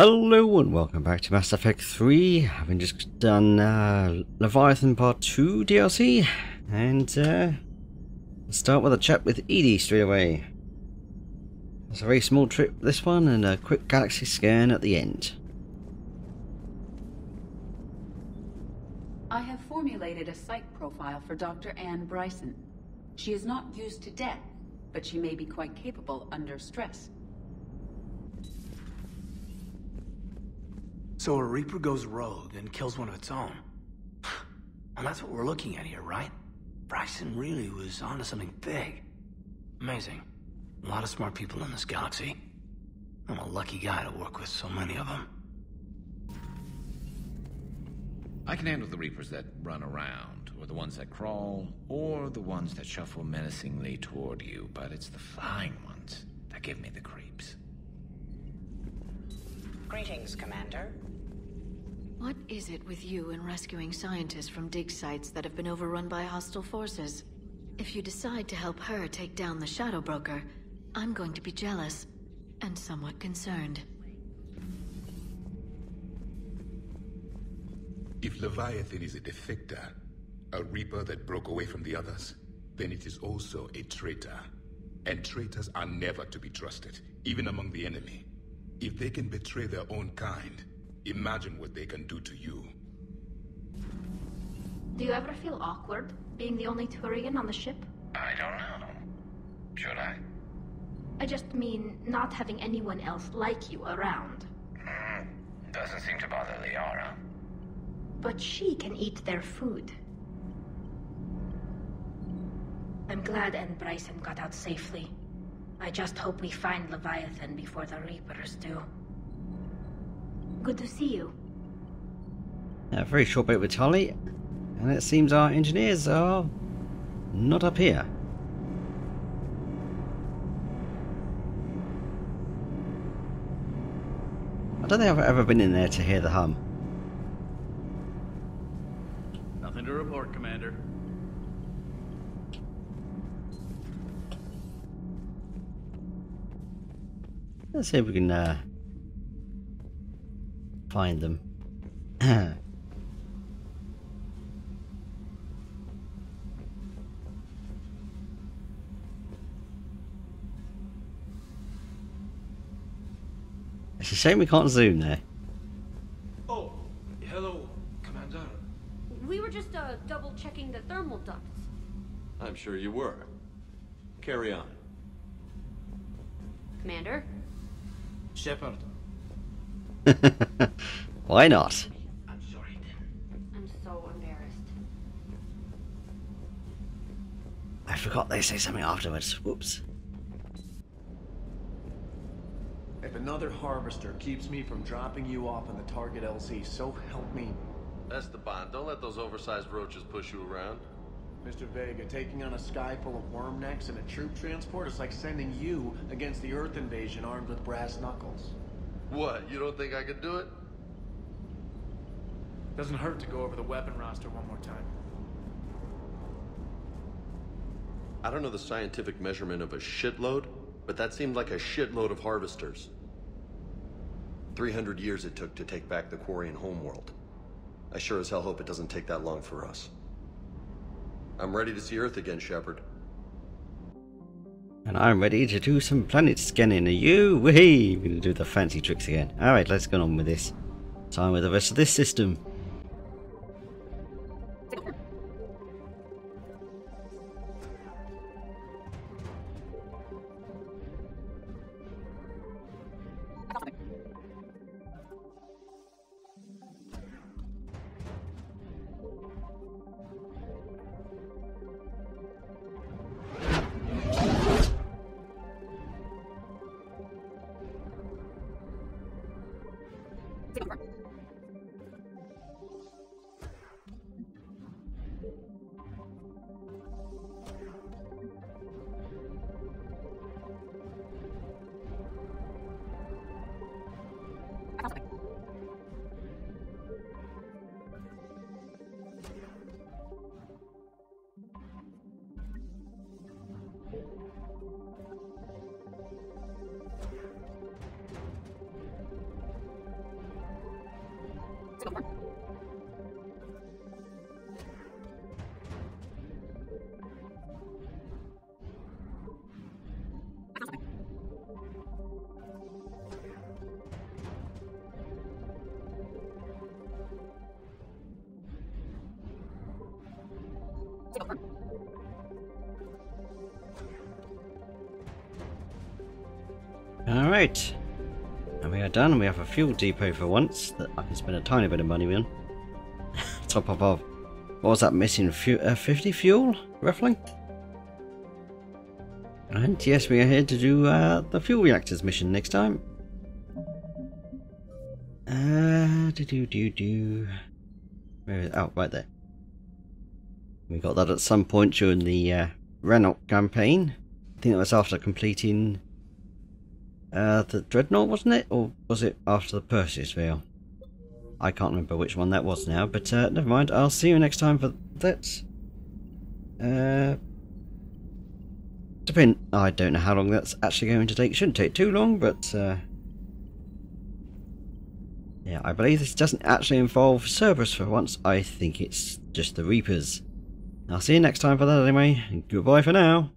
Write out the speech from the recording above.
Hello and welcome back to Mass Effect 3. Having just done uh, Leviathan Part 2 DLC. And uh, let's start with a chat with EDI straight away. It's a very small trip this one and a quick galaxy scan at the end. I have formulated a psych profile for Dr. Anne Bryson. She is not used to death, but she may be quite capable under stress. So a Reaper goes rogue and kills one of its own. And that's what we're looking at here, right? Bryson really was onto something big. Amazing. A lot of smart people in this galaxy. I'm a lucky guy to work with so many of them. I can handle the Reapers that run around, or the ones that crawl, or the ones that shuffle menacingly toward you, but it's the flying ones that give me the creeps. Greetings, Commander. What is it with you and rescuing scientists from dig sites that have been overrun by hostile forces? If you decide to help her take down the Shadow Broker, I'm going to be jealous and somewhat concerned. If Leviathan is a defector, a reaper that broke away from the others, then it is also a traitor. And traitors are never to be trusted, even among the enemy. If they can betray their own kind, imagine what they can do to you. Do you ever feel awkward being the only Turian on the ship? I don't know. Should I? I just mean not having anyone else like you around. Mm, doesn't seem to bother Liara. But she can eat their food. I'm glad Anne Bryson got out safely. I just hope we find Leviathan before the Reapers do. Good to see you. A very short bit with Tali, and it seems our engineers are not up here. I don't think I've ever been in there to hear the hum. Nothing to report, Commander. Let's see if we can uh, find them. it's a shame we can't zoom there. Oh, hello, Commander. We were just uh, double checking the thermal ducts. I'm sure you were. Carry on. Commander? Shepard. Why not? I'm sorry, I'm so embarrassed. I forgot they say something afterwards. Whoops. If another harvester keeps me from dropping you off on the target LZ, so help me. That's the bond. Don't let those oversized roaches push you around. Mr. Vega, taking on a sky full of worm necks and a troop transport is like sending you against the Earth invasion armed with brass knuckles. What? You don't think I could do it? Doesn't hurt to go over the weapon roster one more time. I don't know the scientific measurement of a shitload, but that seemed like a shitload of harvesters. 300 years it took to take back the quarry Quarian homeworld. I sure as hell hope it doesn't take that long for us. I'm ready to see Earth again, Shepard. And I'm ready to do some planet scanning. Are you? We're gonna do the fancy tricks again. Alright, let's get on with this. Time with the rest of this system. Alright. And we are done. We have a fuel depot for once that I can spend a tiny bit of money on. Top up of, what was that missing? Fu uh, 50 fuel, roughly? And yes, we are here to do uh, the fuel reactors mission next time. Uh, do do do do. Where is it? Oh, right there. We got that at some point during the uh, Rannoch campaign. I think it was after completing uh, the Dreadnought, wasn't it? Or was it after the Perseus Veil? I can't remember which one that was now, but uh, never mind. I'll see you next time for that. Uh, depend. I don't know how long that's actually going to take. Shouldn't take too long, but uh, yeah, I believe this doesn't actually involve Cerberus for once. I think it's just the Reapers. I'll see you next time for that anyway. Goodbye for now.